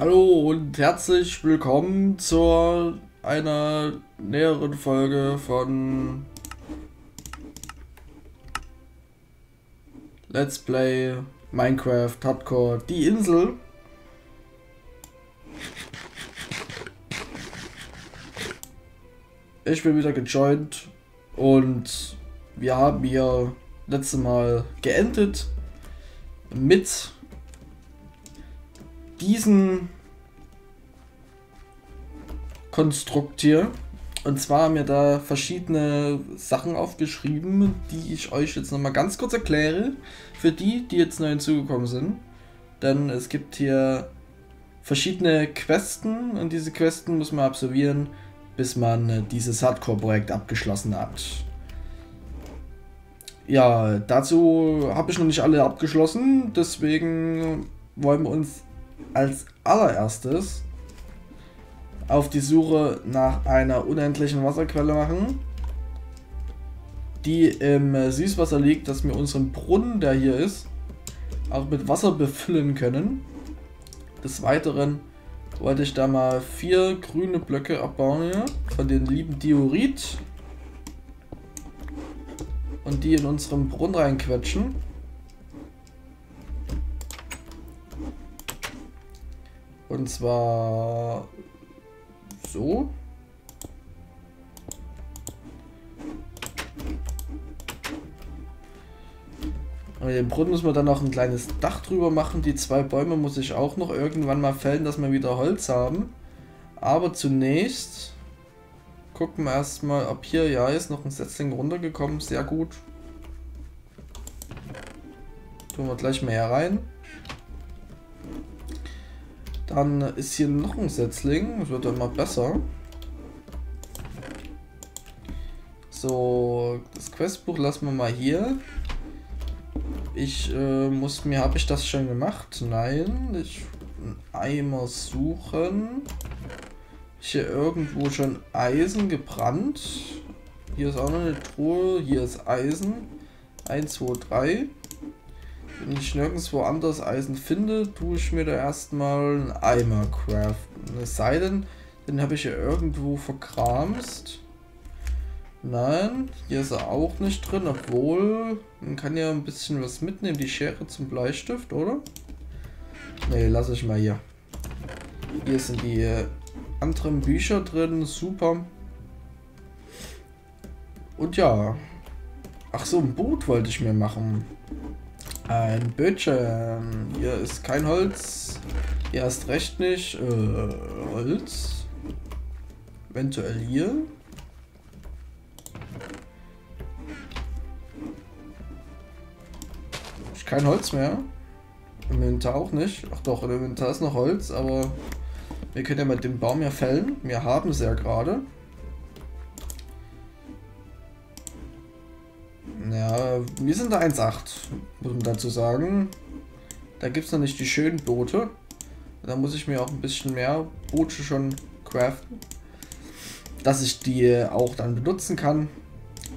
Hallo und herzlich willkommen zu einer näheren Folge von Let's Play Minecraft Hardcore Die Insel. Ich bin wieder gejoint und wir haben hier letzte Mal geendet mit diesen Konstrukt hier. Und zwar haben wir da verschiedene Sachen aufgeschrieben, die ich euch jetzt nochmal ganz kurz erkläre. Für die, die jetzt neu hinzugekommen sind. Denn es gibt hier verschiedene Questen und diese Questen muss man absolvieren, bis man dieses Hardcore-Projekt abgeschlossen hat. Ja, dazu habe ich noch nicht alle abgeschlossen, deswegen wollen wir uns als allererstes auf die Suche nach einer unendlichen Wasserquelle machen, die im Süßwasser liegt, dass wir unseren Brunnen, der hier ist, auch mit Wasser befüllen können. Des Weiteren wollte ich da mal vier grüne Blöcke abbauen hier, von den lieben Diorit. Und die in unseren Brunnen reinquetschen. Und zwar so. Und den Brunnen muss man dann noch ein kleines Dach drüber machen. Die zwei Bäume muss ich auch noch irgendwann mal fällen, dass wir wieder Holz haben. Aber zunächst gucken wir erstmal, ob hier, ja, ist noch ein Setzling runtergekommen. Sehr gut. Tun wir gleich mehr rein. Dann ist hier noch ein Setzling. Das wird mal besser. So, das Questbuch lassen wir mal hier. Ich äh, muss mir, habe ich das schon gemacht? Nein, ich einen Eimer suchen. Hier irgendwo schon Eisen gebrannt. Hier ist auch noch eine Truhe. Hier ist Eisen. 1, 2, 3. Wenn ich nirgendwo anders Eisen finde, tue ich mir da erstmal einen Eimer craften. Es sei denn, den habe ich ja irgendwo verkramst. Nein, hier ist er auch nicht drin, obwohl man kann ja ein bisschen was mitnehmen. Die Schere zum Bleistift, oder? Ne, lasse ich mal hier. Hier sind die äh, anderen Bücher drin, super. Und ja. Ach so, ein Boot wollte ich mir machen. Ein Bötchen. Hier ist kein Holz. Hier erst recht nicht. Äh, Holz. Eventuell hier. Ich kein Holz mehr. Im Inventar auch nicht. Ach doch, im Inventar ist noch Holz, aber wir können ja mit dem Baum ja fällen. Wir haben es ja gerade. Ja, wir sind da 1,8, muss man dazu sagen. Da gibt es noch nicht die schönen Boote. Da muss ich mir auch ein bisschen mehr Boote schon craften. Dass ich die auch dann benutzen kann.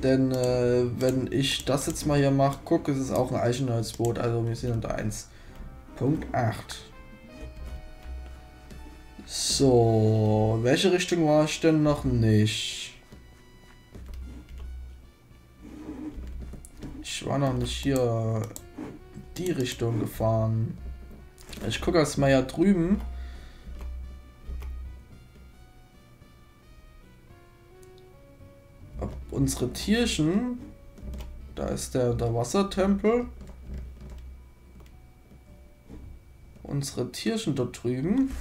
Denn äh, wenn ich das jetzt mal hier mache, guck, es ist auch ein Eichenholzboot. Also wir sind unter 1.8. So, welche Richtung war ich denn noch nicht? War noch nicht hier die Richtung gefahren. Ich gucke erst mal ja drüben. Ob unsere Tierchen. Da ist der Unterwassertempel. Unsere Tierchen dort drüben.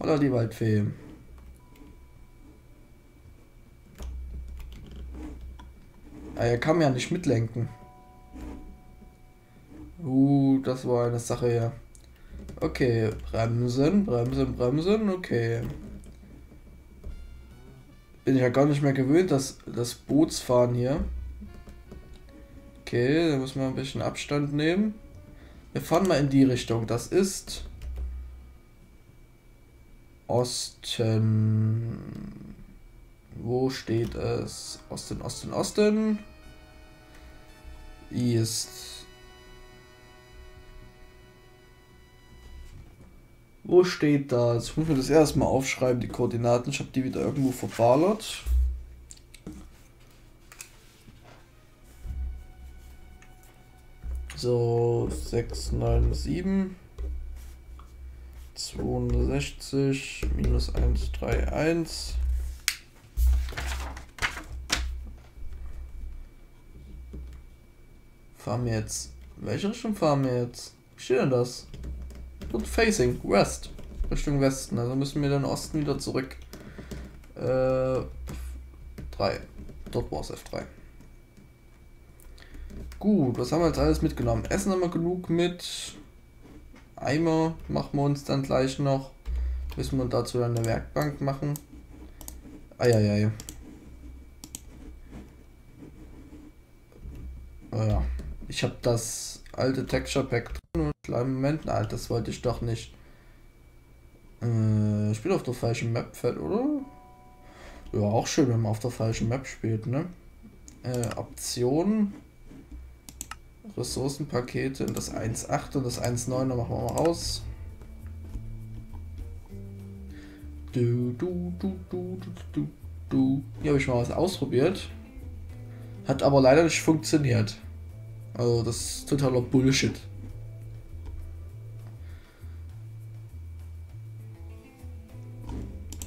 Oder die Waldfee. Er kann ja nicht mitlenken. Uh, das war eine Sache, ja. Okay, bremsen, bremsen, bremsen, okay. Bin ich ja gar nicht mehr gewöhnt, dass das Bootsfahren hier. Okay, da muss man ein bisschen Abstand nehmen. Wir fahren mal in die Richtung. Das ist Osten. Wo steht es? Osten, Osten, Osten ist Wo steht das? Ich muss mir das erstmal aufschreiben, die Koordinaten. Ich habe die wieder irgendwo verballert. So, 697 260 minus 131 Fahren wir jetzt. Welche Richtung fahren wir jetzt? Wie steht denn das? Good facing, West. Richtung Westen. Also müssen wir dann Osten wieder zurück. Äh, 3. Dort war es F3. Gut, was haben wir jetzt alles mitgenommen? Essen haben wir genug mit. Eimer machen wir uns dann gleich noch. Müssen wir dazu dann eine Werkbank machen. Eieiei. Oh ja. Ich habe das alte Texture Pack drin. Kleinen Moment, nein, das wollte ich doch nicht. Äh, bin auf der falschen Map fett, oder? Ja, auch schön, wenn man auf der falschen Map spielt, ne? Äh, Optionen. Ressourcenpakete in das 1.8 und das 1.9 machen wir mal raus. Du, du, du, du, du, du, du. Hier habe ich mal was ausprobiert. Hat aber leider nicht funktioniert. Also das ist totaler Bullshit.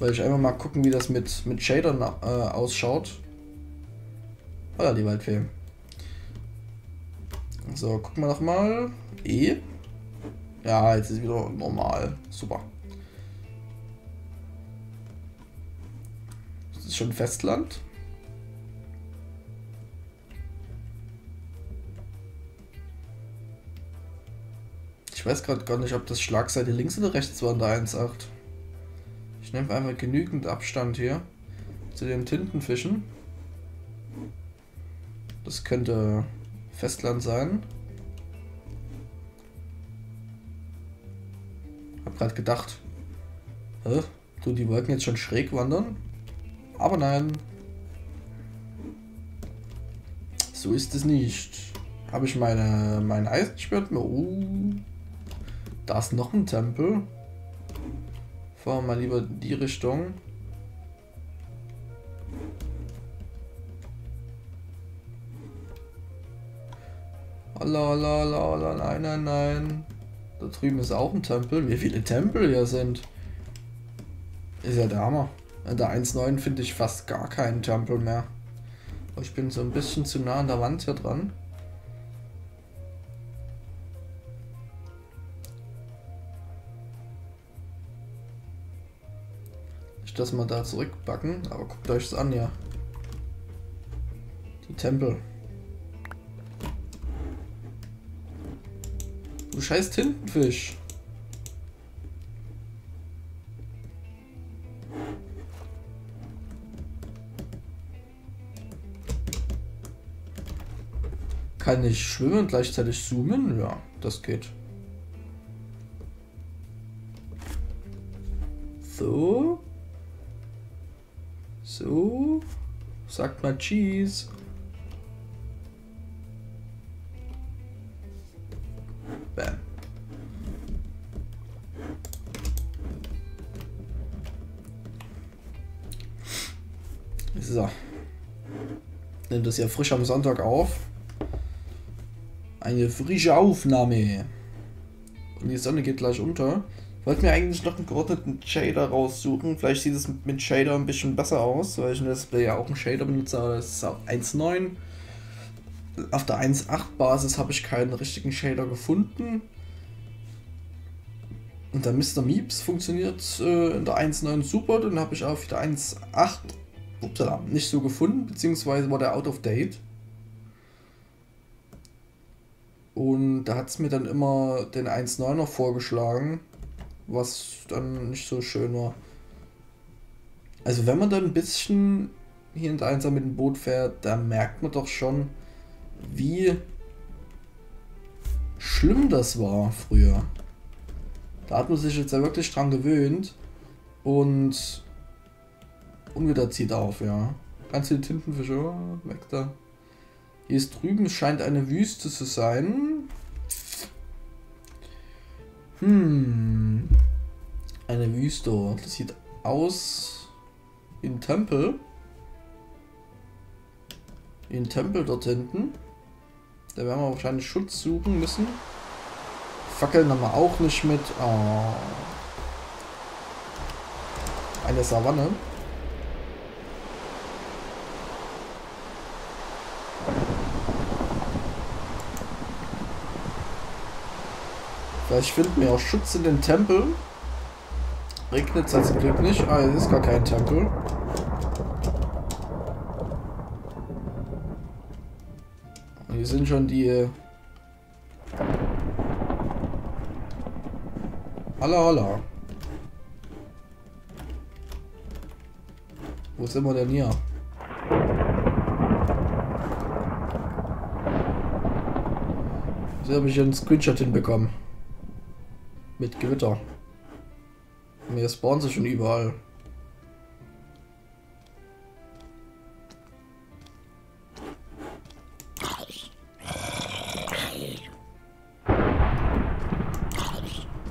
Weil ich einfach mal gucken, wie das mit, mit Shadern äh, ausschaut. Oh ja, die Waldfee. So, gucken wir nochmal. E. Ja, jetzt ist wieder normal. Super. Das ist schon Festland. Ich weiß gerade gar nicht, ob das Schlagseite links oder rechts war in der 1.8. Ich nehme einfach genügend Abstand hier zu den Tintenfischen. Das könnte Festland sein. Hab gerade gedacht, hä? Du, die wollten jetzt schon schräg wandern? Aber nein. So ist es nicht. Habe ich meine, mein Eisenschwert? Oh. Da ist noch ein Tempel. Fahren wir mal lieber in die Richtung. Allah, Allah, Allah, Allah, nein, nein, nein. Da drüben ist auch ein Tempel. Wie viele Tempel hier sind. Ist ja der Hammer. In der 1.9 finde ich fast gar keinen Tempel mehr. Ich bin so ein bisschen zu nah an der Wand hier dran. Ich das mal da zurückbacken, aber guckt euch das an, ja. Die Tempel. Du scheiß Tintenfisch. Kann ich schwimmen und gleichzeitig zoomen? Ja, das geht. So. So. Sagt mal Cheese. Bam. So. Nimmt das ja frisch am Sonntag auf. Eine frische Aufnahme. Und die Sonne geht gleich unter wollte mir eigentlich noch einen geordneten Shader raussuchen. Vielleicht sieht es mit Shader ein bisschen besser aus, weil ich in Display ja auch einen Shader benutze, aber das ist auf 1.9. Auf der 1.8 Basis habe ich keinen richtigen Shader gefunden. Und der Mr. Meeps funktioniert äh, in der 1.9 super, dann habe ich auf der 1.8 upsala, nicht so gefunden, beziehungsweise war der out of date. Und da hat es mir dann immer den 1.9er vorgeschlagen was dann nicht so schön war. Also wenn man dann ein bisschen hier und einsam mit dem Boot fährt, da merkt man doch schon, wie schlimm das war früher. Da hat man sich jetzt ja wirklich dran gewöhnt und Unwetter zieht auf, ja. Ganz viele Tintenfische, oh, weg da. Hier ist drüben scheint eine Wüste zu sein. Hm. Eine Wüste. Das sieht aus wie ein Tempel. Wie ein Tempel dort hinten. Da werden wir wahrscheinlich Schutz suchen müssen. Fackeln haben wir auch nicht mit. Oh. Eine Savanne. Vielleicht finden wir auch Schutz in den Tempel. Regnet es zum Glück nicht. Ah, es ist gar kein Tempel. Hier sind schon die... Äh, Holla, holla. Wo sind wir denn hier? So habe ich einen Screenshot hinbekommen. Mit Gewitter. Mir spawnen sie schon überall.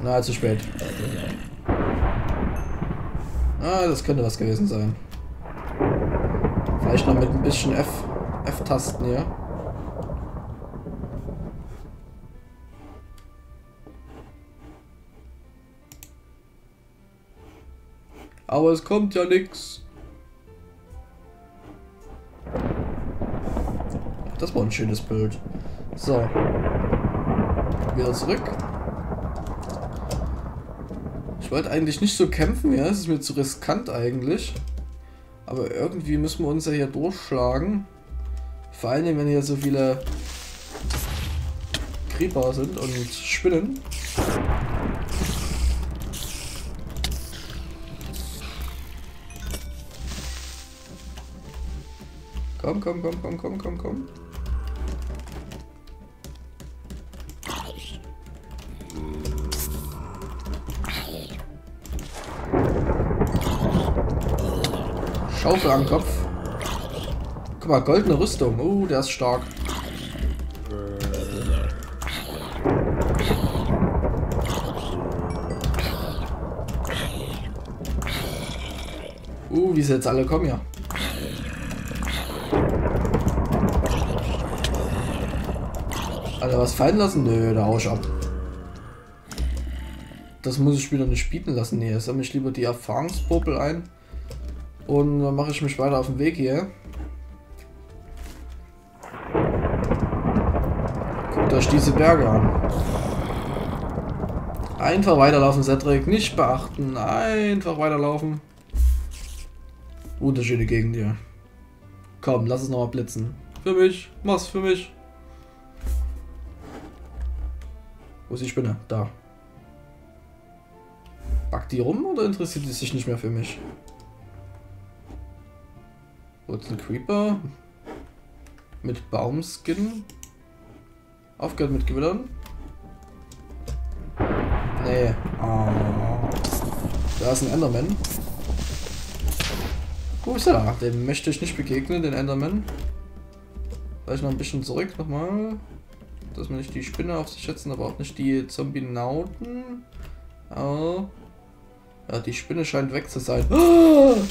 Na, zu spät. Ah, das könnte was gewesen sein. Vielleicht noch mit ein bisschen F F-Tasten hier. Aber es kommt ja nichts. Das war ein schönes Bild. So. Wieder zurück. Ich wollte eigentlich nicht so kämpfen, ja. Es ist mir zu riskant eigentlich. Aber irgendwie müssen wir uns ja hier durchschlagen. Vor allem, wenn hier so viele Creeper sind und Spinnen. Komm, komm, komm, komm, komm, komm, komm. Schaufel am Kopf. Guck mal, goldene Rüstung. Oh, der ist stark. Uh, wie sie jetzt alle kommen ja. Alter, was fallen lassen? Nö, da hau ich ab. Das muss ich wieder nicht bieten lassen. Nee, sammle ich lieber die Erfahrungspopel ein. Und dann mache ich mich weiter auf den Weg hier. Guckt euch diese Berge an. Einfach weiterlaufen, Cedric. Nicht beachten. Einfach weiterlaufen. Wunderschöne Gegend hier. Komm, lass es nochmal blitzen. Für mich. Mach's für mich. Wo ist die Spinne? Da. Backt die rum oder interessiert die sich nicht mehr für mich? Wo ist ein Creeper? Mit Baumskin? Aufgehört mit Gewittern? Nee. Oh. Da ist ein Enderman. Wo ist er? Dem möchte ich nicht begegnen, den Enderman. Vielleicht noch ein bisschen zurück nochmal dass man nicht die Spinne auf sich schätzen, aber auch nicht die Zombie-Nauten. Oh. Ja, die Spinne scheint weg zu sein. Oh!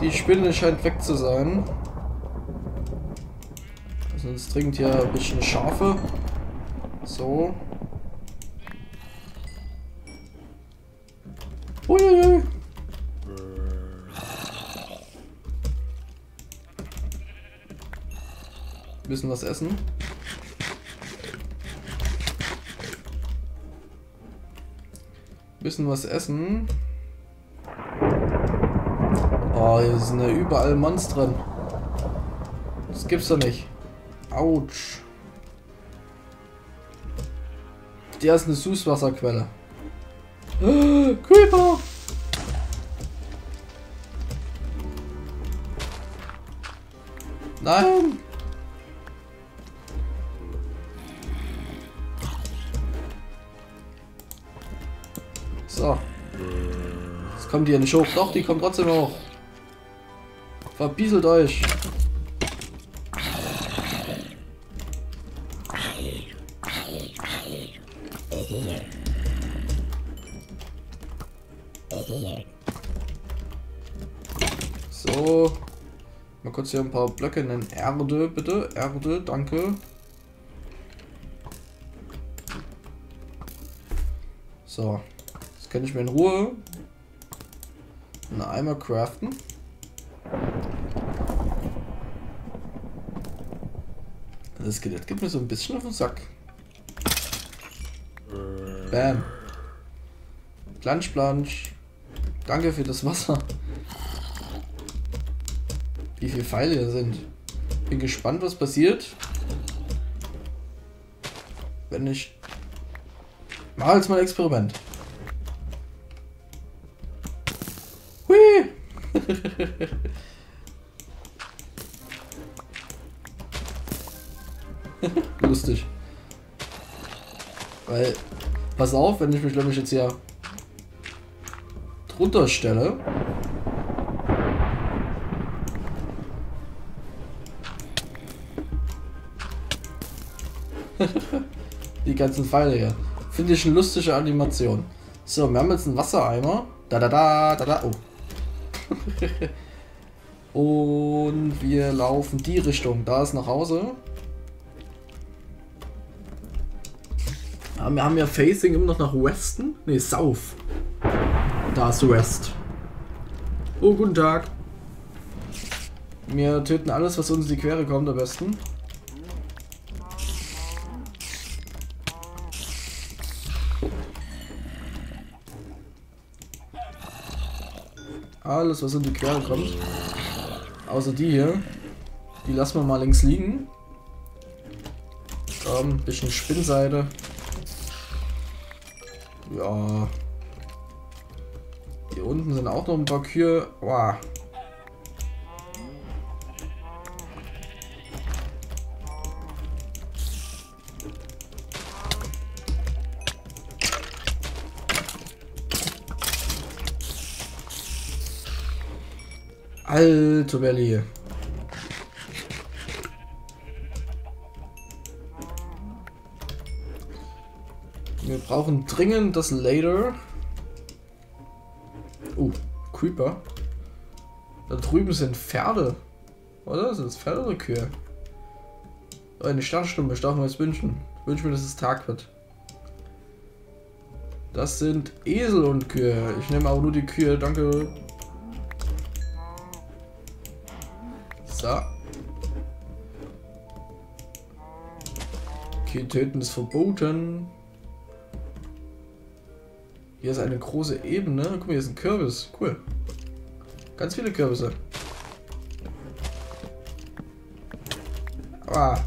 Die Spinne scheint weg zu sein. Sonst trinkt hier ein bisschen Schafe. So. Uiuiui. Bisschen was essen. Bisschen was essen. Oh, hier sind ja überall Monster. Das gibt's doch nicht. Autsch. Der ist eine Süßwasserquelle. Creeper! So. Jetzt kommt die ja nicht hoch. Doch, die kommt trotzdem hoch. Verbieselt euch. So. Mal kurz hier ein paar Blöcke nennen. Erde, bitte. Erde, danke. So. Kann ich mir in Ruhe einen Eimer craften. Das Skelett gibt mir so ein bisschen auf den Sack. Bam. Plansch, plansch. Danke für das Wasser. Wie viele Pfeile hier sind. Bin gespannt, was passiert. Wenn ich... Mach jetzt mal ein Experiment. Lustig. Weil, pass auf, wenn ich mich, glaube ich, jetzt hier drunter stelle. Die ganzen Pfeile hier. Finde ich eine lustige Animation. So, wir haben jetzt einen Wassereimer. Da da da da da. Oh. Und wir laufen die Richtung. Da ist nach Hause. Aber wir haben ja Facing immer noch nach Westen. Ne, South. Da ist West. Oh, guten Tag. Wir töten alles, was uns in die Quere kommt, am besten. Alles, was in die Quere kommt. Außer die hier. Die lassen wir mal links liegen. Komm, bisschen Spinnseite. Ja. Hier unten sind auch noch ein paar Kühe. Wow. Alter Belly. Brauchen dringend das Later. Oh, Creeper. Da drüben sind Pferde. Oder? Sind das Pferde oder Kühe? Oh, eine Sternstunde, ich darf mir jetzt wünschen. Ich wünsche mir, dass es Tag wird. Das sind Esel und Kühe. Ich nehme aber nur die Kühe, danke. So. Okay, töten ist verboten. Hier ist eine große Ebene. Guck mal, hier ist ein Kürbis. Cool. Ganz viele Kürbisse. Ah.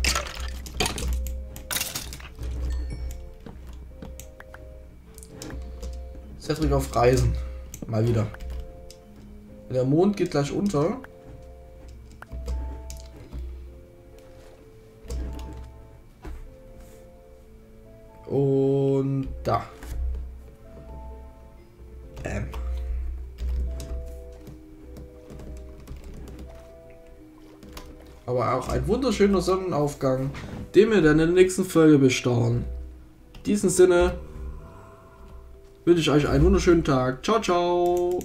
Cedric auf Reisen. Mal wieder. Der Mond geht gleich unter. Und da. Aber auch ein wunderschöner Sonnenaufgang, den wir dann in der nächsten Folge bestaunen. In diesem Sinne wünsche ich euch einen wunderschönen Tag. Ciao, ciao.